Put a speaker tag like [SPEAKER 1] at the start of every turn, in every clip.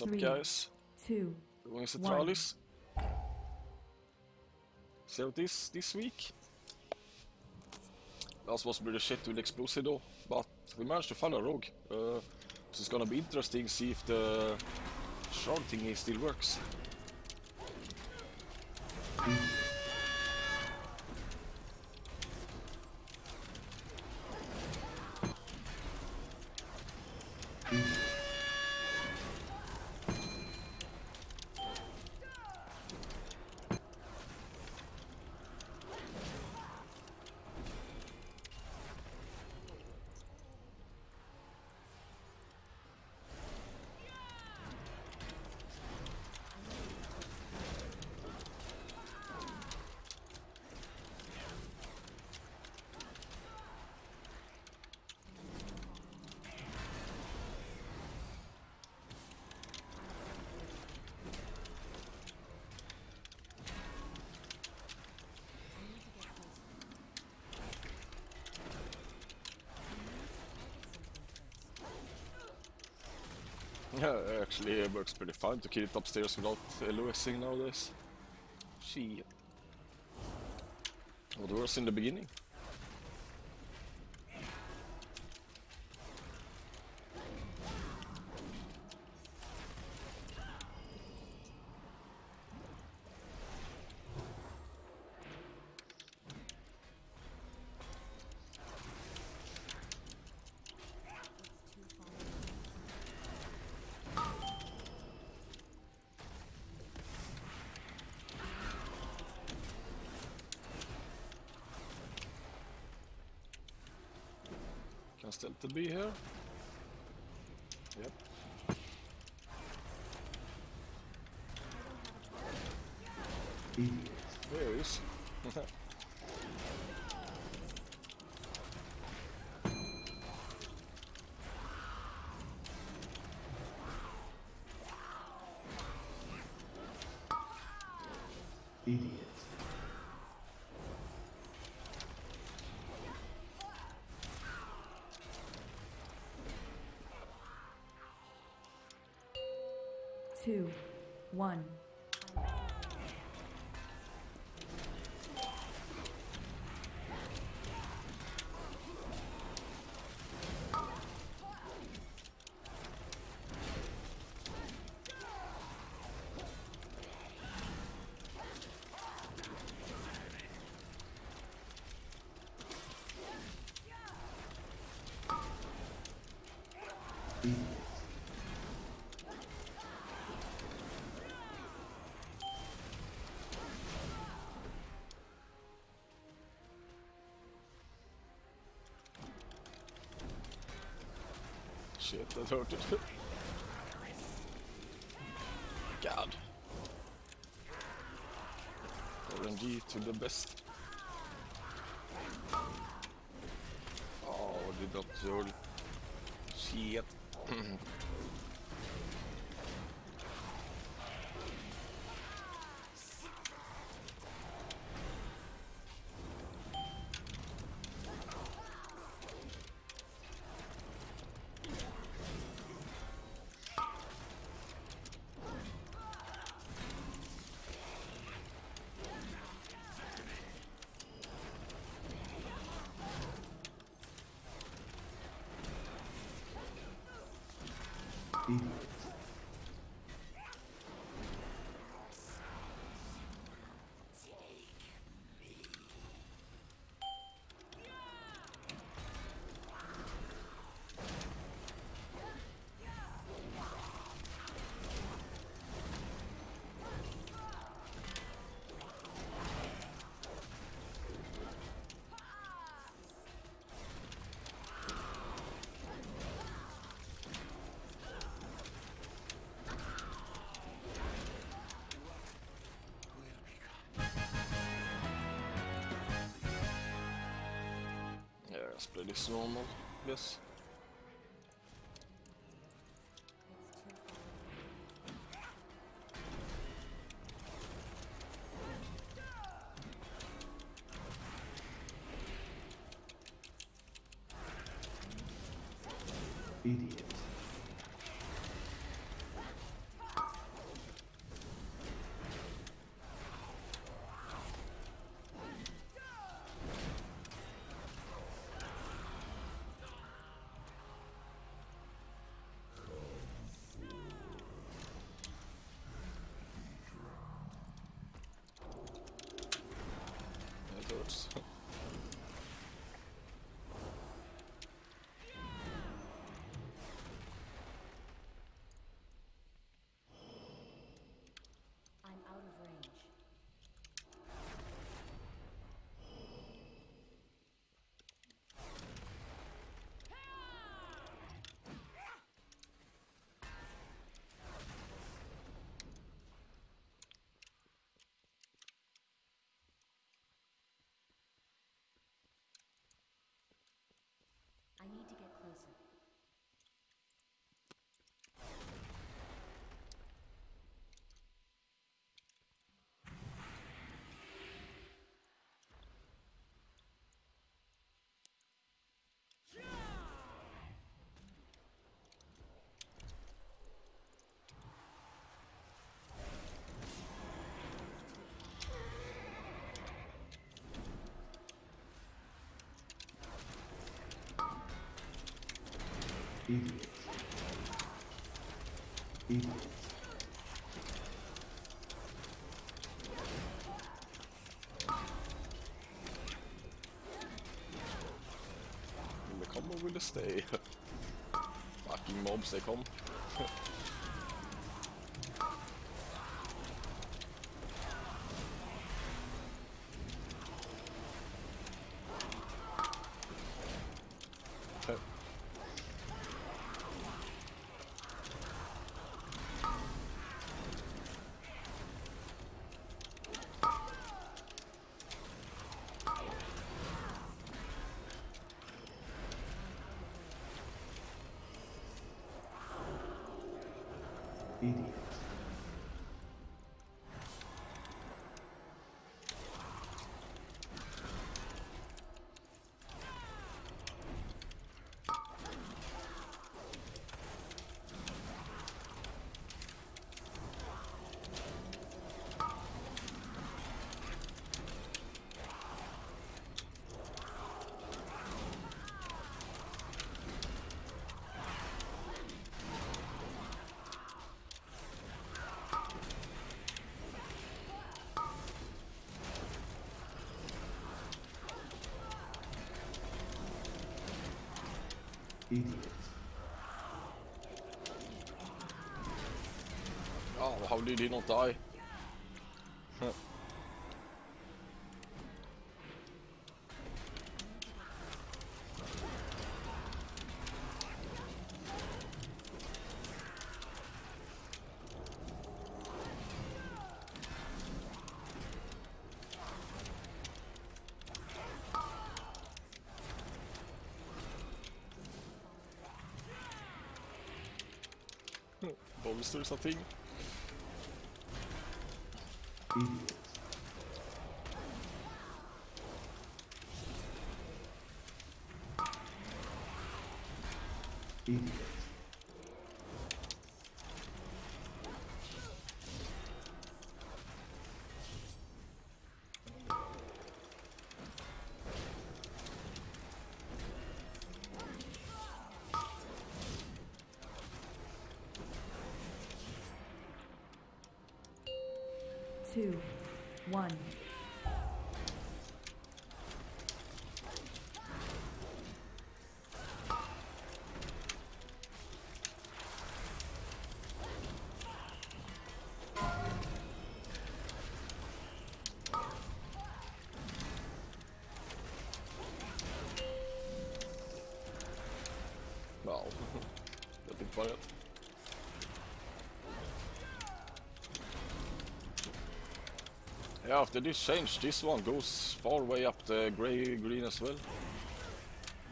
[SPEAKER 1] What's up,
[SPEAKER 2] Three.
[SPEAKER 1] guys?
[SPEAKER 2] two,
[SPEAKER 1] Going to
[SPEAKER 2] One.
[SPEAKER 1] Tralis. So this this week. Last was pretty shit with explosive though, but we managed to find a rogue. Uh, so it's gonna be interesting to see if the shroud thingy still works. Yeah, actually it works pretty fine to kill it upstairs without uh, LOSing nowadays. Shit. What was in the beginning? Can still to be here.
[SPEAKER 2] Two, one.
[SPEAKER 1] Shit, that hurt it. God. RNG to the best. Oh, did not roll. Shit. Spread is normal, yes.
[SPEAKER 3] Idiot.
[SPEAKER 1] They come or will stay? Fucking mobs, they come.
[SPEAKER 3] Idiot.
[SPEAKER 1] Oh, how did he not die? Bolsters, I think.
[SPEAKER 3] Idiot. Mm.
[SPEAKER 2] Two, one.
[SPEAKER 1] After this change, this one goes far way up the grey green as well.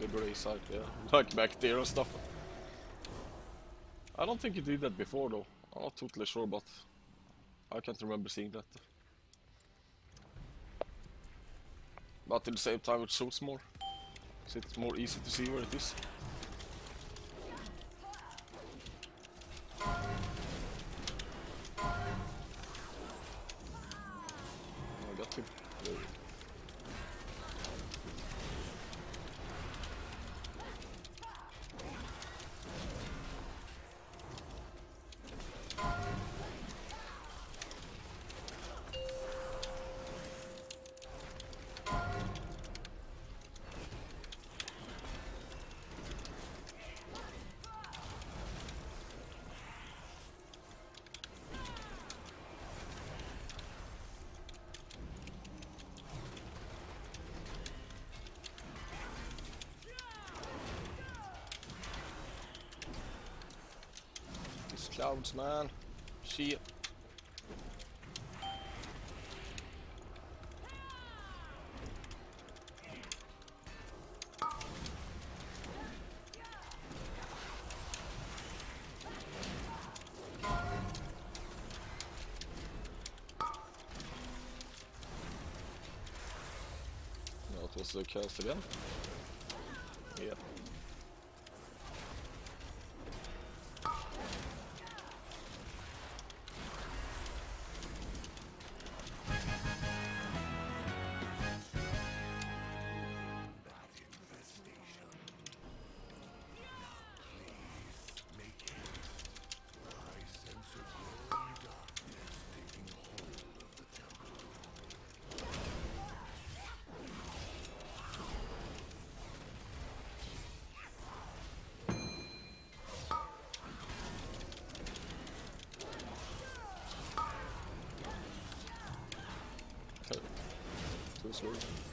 [SPEAKER 1] The grey side, yeah. Like back there and stuff. I don't think it did that before though. I'm not totally sure, but I can't remember seeing that. But at the same time it shows more. So it's more easy to see where it is. These man. Shit. It was the cast again.
[SPEAKER 4] this version.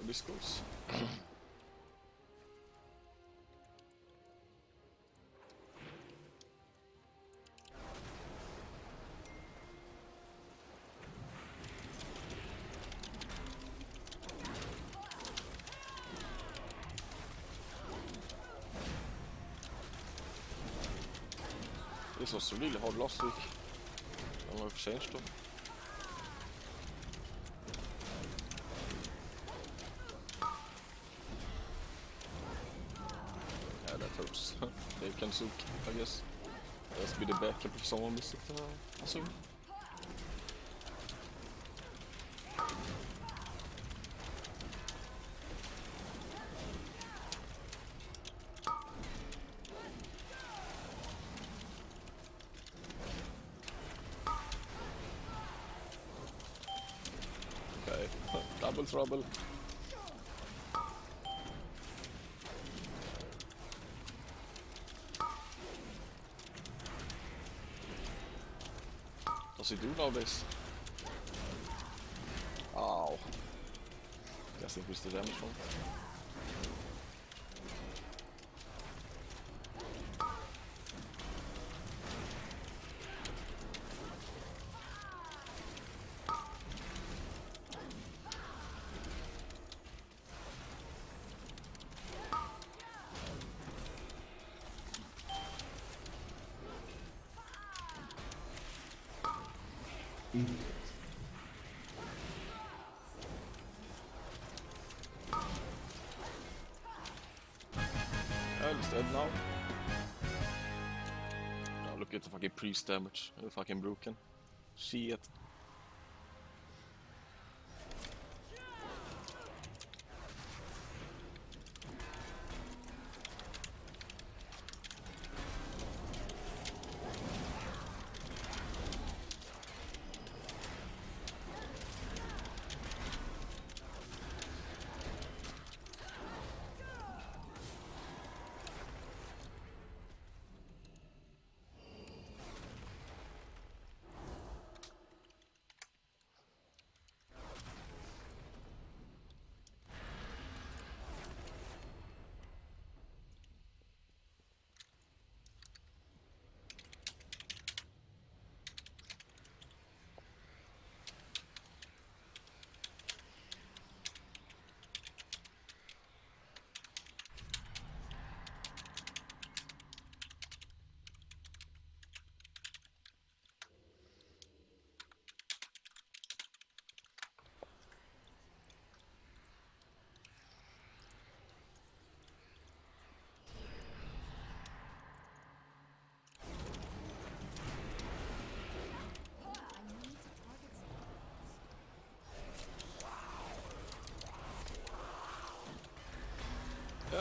[SPEAKER 1] See how this goes. This was really hard last week. I don't know if it changed though. Yeah, that they can soak, I guess. Let's be the backup if someone misses it. Uh, assume. Does he Well, he's dead now. Look at the fucking priest damage. They're fucking broken. Shit.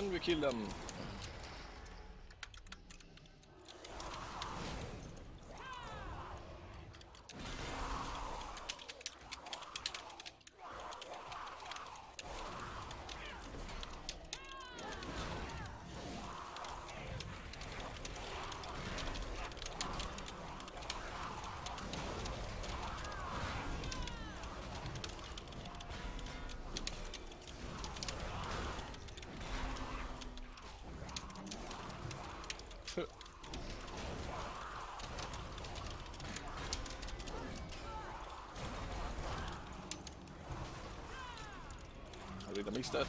[SPEAKER 1] We kill them. How did I miss that?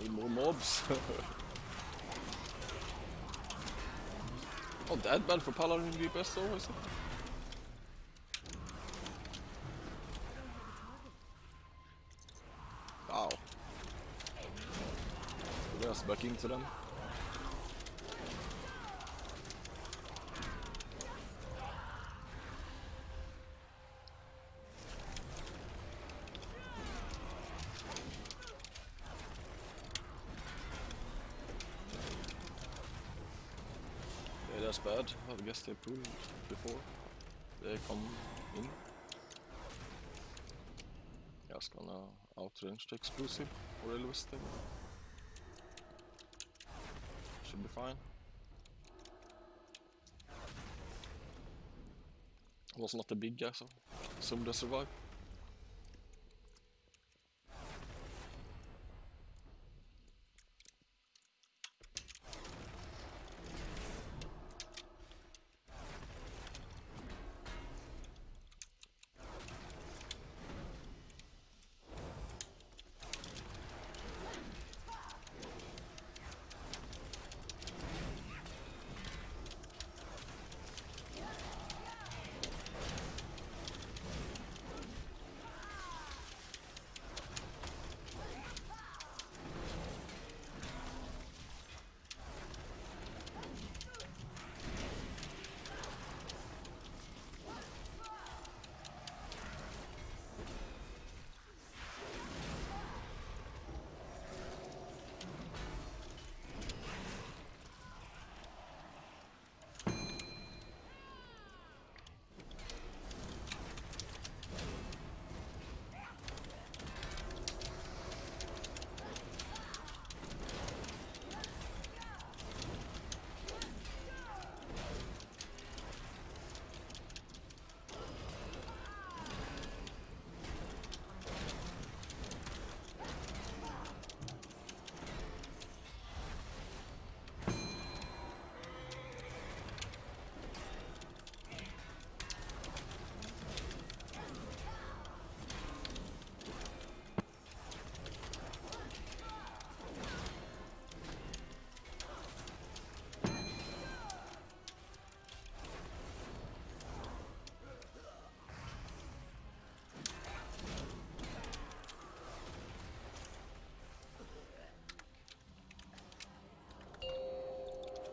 [SPEAKER 1] Need more mobs. Oh, that bad for Paladin DPS though, is it? Wow. Us back into them. Yeah, that's bad. I guess they pulled before they come in. Just gonna outrange the explosive or Elvis. Should be fine. Was not a big guy, so some they survive.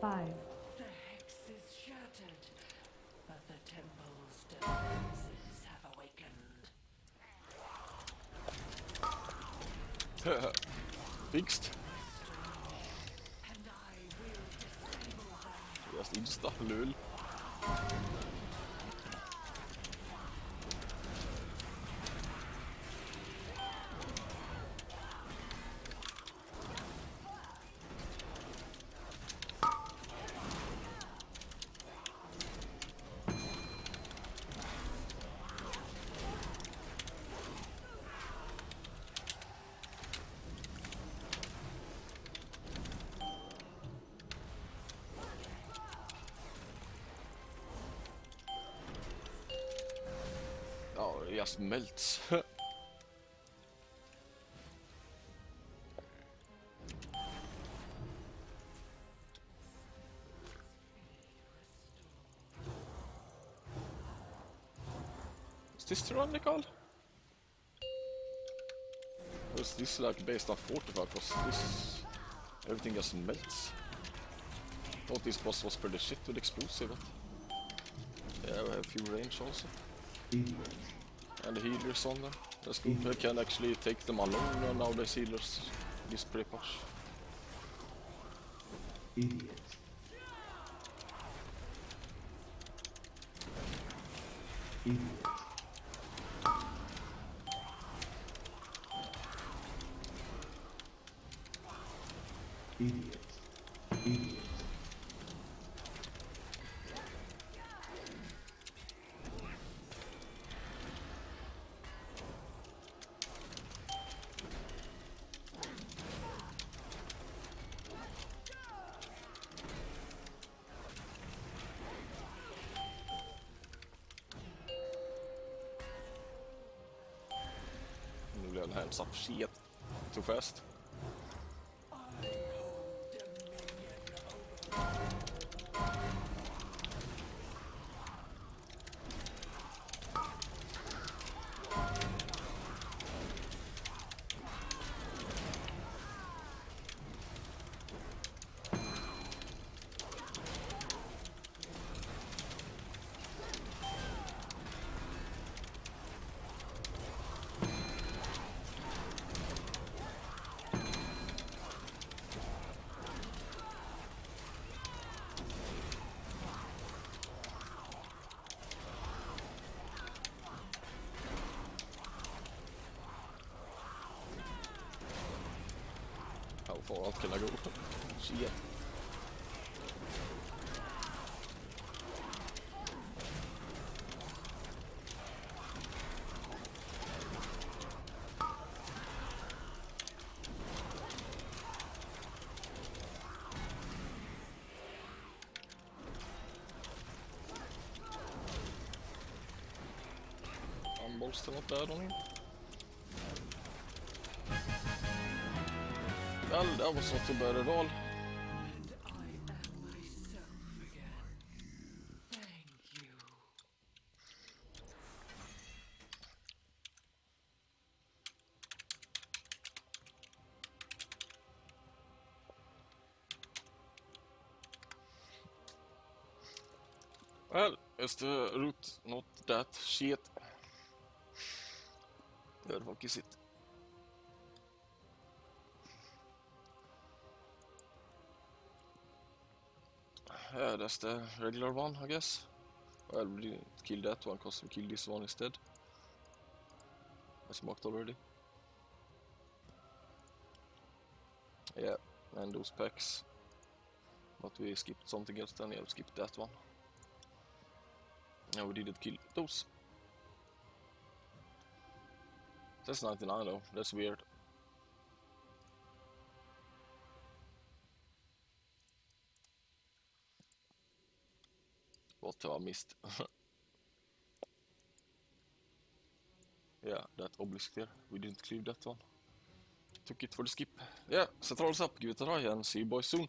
[SPEAKER 2] Five,
[SPEAKER 5] The hex is shattered, but the temple's defenses have awakened.
[SPEAKER 1] Fixed.
[SPEAKER 5] And I will disable them.
[SPEAKER 1] Just insta, lul. just melts. Is this tyrannical? This is like based on fortify, because this everything just melts. Thought this boss was pretty shit with explosive, but yeah, we have few range also.
[SPEAKER 3] Idiot.
[SPEAKER 1] And the healers on them. That's good. I can actually take them alone now. nowadays healers. This pretty much.
[SPEAKER 3] Idiot. Idiot. Idiot. Idiot.
[SPEAKER 1] Den hands up shit. Too fast. How far out can I go? Shit. Armbol's still not bad on him. Well, that was not too bad at all. Well, is the root, not that shit? Where the fuck is it? Yeah, that's the regular one, I guess. Well, we kill that one because we killed this one instead. As marked already. Yeah, and those packs. But we skipped something else then, yeah, we skipped that one. And we didn't kill those. That's 99 though, that's weird. Missed? yeah, that obelisk there, we didn't clear that one. Took it for the skip. Yeah, Central's up, give it a try and see you boys soon.